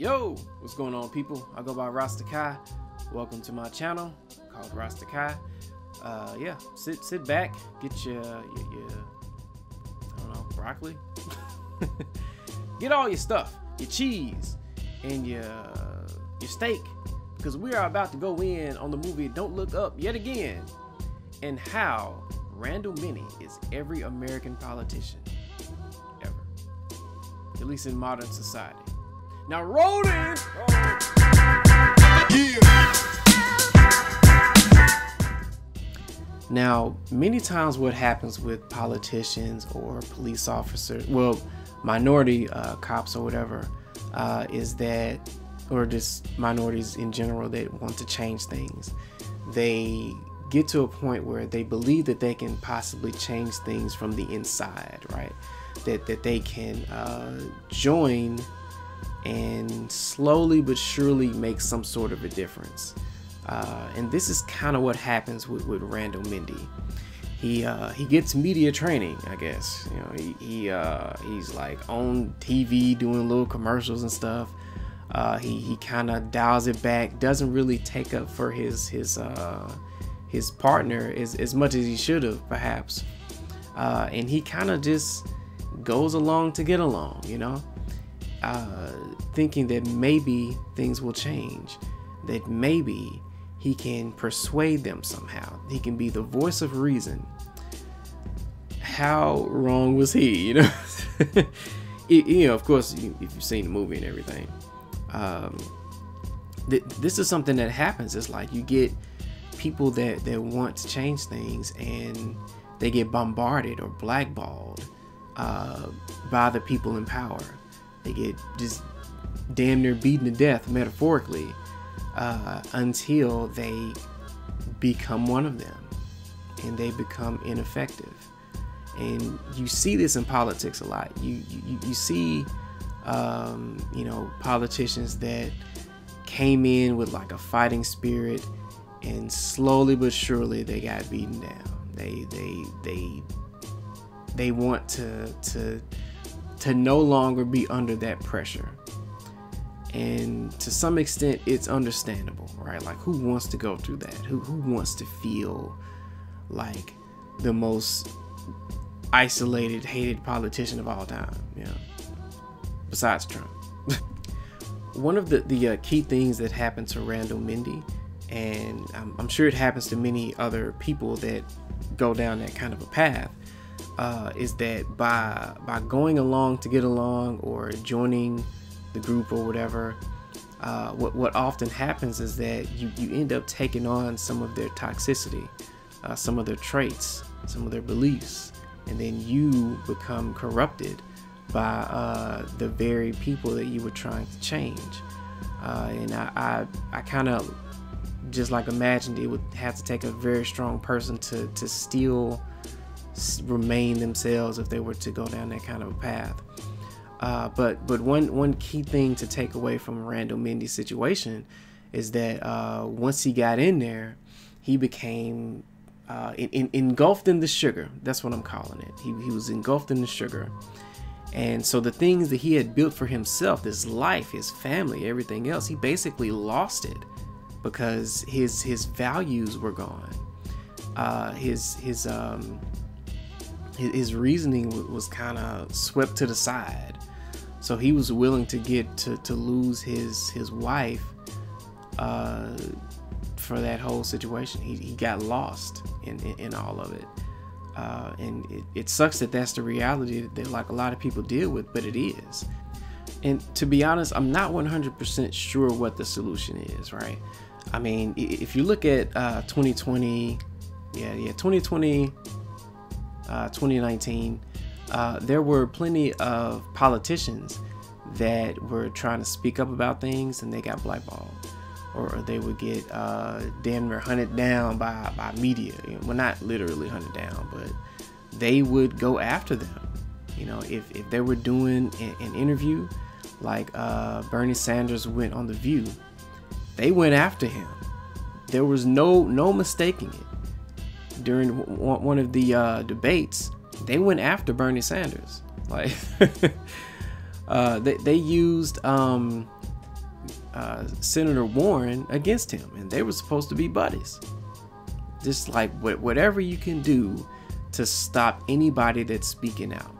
Yo, what's going on, people? I go by RasDaKai. Welcome to my channel called RasDaKai. Uh, yeah, sit sit back, get your your, your I don't know broccoli, get all your stuff, your cheese, and your your steak, because we are about to go in on the movie Don't Look Up yet again, and how Randall Mindy is every American politician ever, at least in modern society. Now roll in. Now, many times what happens with politicians or police officers, well, minority uh, cops or whatever, uh, is that, or just minorities in general that want to change things, they get to a point where they believe that they can possibly change things from the inside, right? That that they can uh, join and slowly but surely make some sort of a difference. Uh, and this is kind of what happens with, with Randall Mindy. He uh, he gets media training, I guess. You know, he, he uh, he's like on TV doing little commercials and stuff. Uh, he he kind of dials it back, doesn't really take up for his his uh, his partner as, as much as he should have, perhaps. Uh, and he kind of just goes along to get along, you know uh, thinking that maybe things will change, that maybe he can persuade them somehow. He can be the voice of reason. How wrong was he? You know, it, you know. Of course, if you've seen the movie and everything, um, th- this is something that happens. It's like you get people that that want to change things, and they get bombarded or blackballed uh, by the people in power they get just damn near beaten to death, metaphorically, uh, until they become one of them and they become ineffective. And you see this in politics a lot. You you, you see, um, you know, politicians that came in with like a fighting spirit, and slowly but surely they got beaten down. They they they they want to to to no longer be under that pressure. And to some extent, it's understandable, right? Like, who wants to go through that? Who, who wants to feel like the most isolated, hated politician of all time? Know, besides Trump. One of the, the uh, key things that happened to Randall Mindy, and I'm, I'm sure it happens to many other people that go down that kind of a path, uh, is that by by going along to get along or joining the group or whatever, uh, what what often happens is that you you end up taking on some of their toxicity, uh, some of their traits, some of their beliefs, and then you become corrupted by uh, the very people that you were trying to change. Uh, and I I, I kind of just like imagined it would have to take a very strong person to to steal remain themselves if they were to go down that kind of a path. Uh, but but one one key thing to take away from Randall Mindy's situation is that uh, once he got in there, he became uh, in, in, engulfed in the sugar. That's what I'm calling it. He, he was engulfed in the sugar. And so the things that he had built for himself, his life, his family, everything else, he basically lost it because his his values were gone. Uh, his his um, his reasoning was kind of swept to the side. So he was willing to get to, to lose his his wife uh, for that whole situation. He, he got lost in, in, in all of it. Uh, and it, it sucks that that's the reality that like a lot of people deal with, but it is. And to be honest, I'm not 100% sure what the solution is, right? I mean, if you look at uh, 2020, yeah, yeah, 2020 uh, 2019, uh, there were plenty of politicians that were trying to speak up about things and they got blackballed or they would get uh, damn near hunted down by, by media. Well, not literally hunted down, but they would go after them. You know, if, if they were doing an, an interview like uh, Bernie Sanders went on The View, they went after him. There was no no mistaking it during one of the uh, debates, they went after Bernie Sanders. Like, uh, they, they used um, uh, Senator Warren against him, and they were supposed to be buddies. Just like whatever you can do to stop anybody that's speaking out.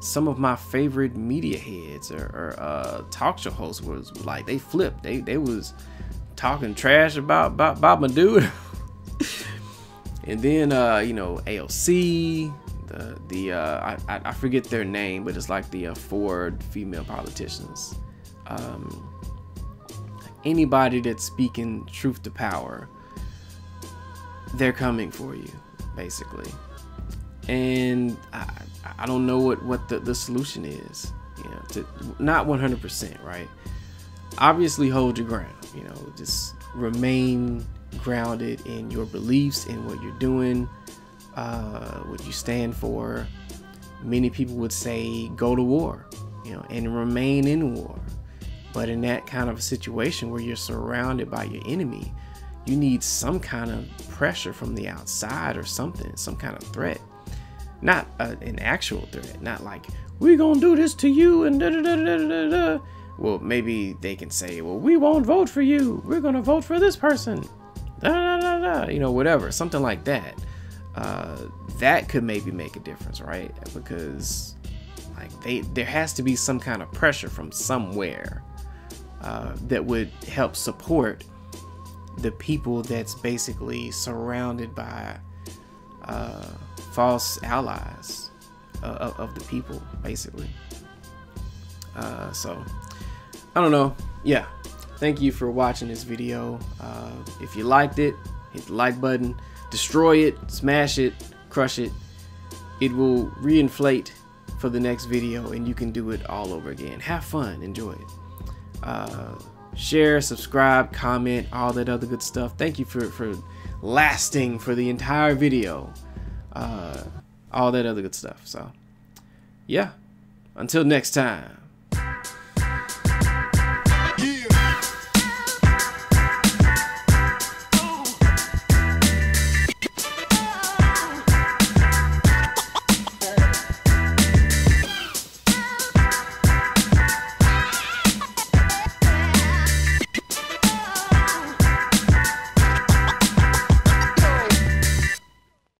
Some of my favorite media heads or, or uh, talk show hosts was like they flipped. They they was talking trash about about my dude. and then uh, you know AOC, the the uh, I, I forget their name, but it's like the uh, Ford female politicians. Um, anybody that's speaking truth to power, they're coming for you, basically. And I, I don't know what what the, the solution is. You know, to not 100%, right? Obviously, hold your ground. You know, just remain grounded in your beliefs in what you're doing, uh, what you stand for. Many people would say go to war, you know, and remain in war. But in that kind of a situation where you're surrounded by your enemy, you need some kind of pressure from the outside or something, some kind of threat. Not a, an actual threat, not like, we're gonna do this to you and da da da da da da. Well, maybe they can say, well, we won't vote for you. We're gonna vote for this person. You know, whatever, something like that. Uh, that could maybe make a difference, right? Because like they, there has to be some kind of pressure from somewhere uh, that would help support the people that's basically surrounded by uh, false allies uh, of the people, basically. Uh, so, I don't know. Yeah, thank you for watching this video. Uh, if you liked it, hit the like button, destroy it, smash it, crush it. It will reinflate for the next video and you can do it all over again. Have fun, enjoy it uh, share, subscribe, comment, all that other good stuff. Thank you for, for lasting for the entire video. Uh, all that other good stuff. So, yeah. Until next time.